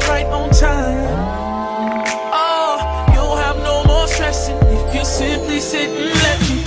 make right on time. Oh, you'll have no more stressing if you simply sit and let me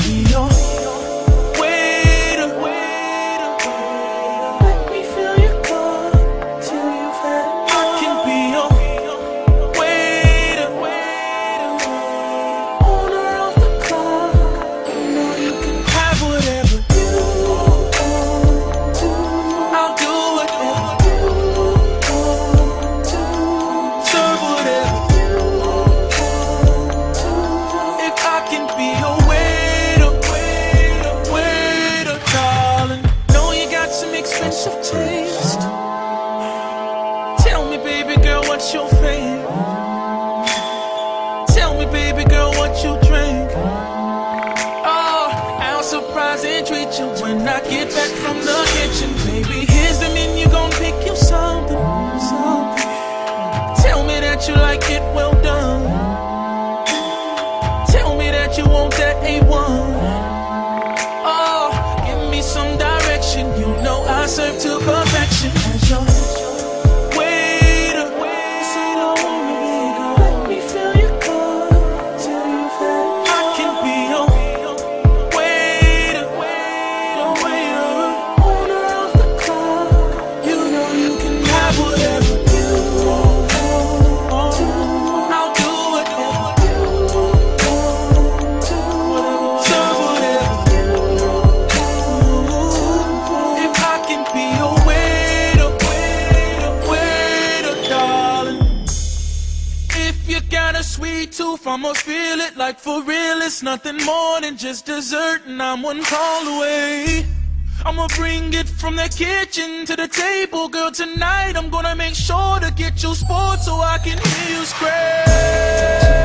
you when I get back from the kitchen, baby. Here's the menu, gon' pick you something, something. Tell me that you like it well done. Tell me that you want that A1. Oh, give me some direction. You know I serve to 32 I must feel it like for real. It's nothing more than just dessert And I'm one call away. I'ma bring it from the kitchen to the table Girl, tonight I'm gonna make sure to get you sports So I can hear you scream.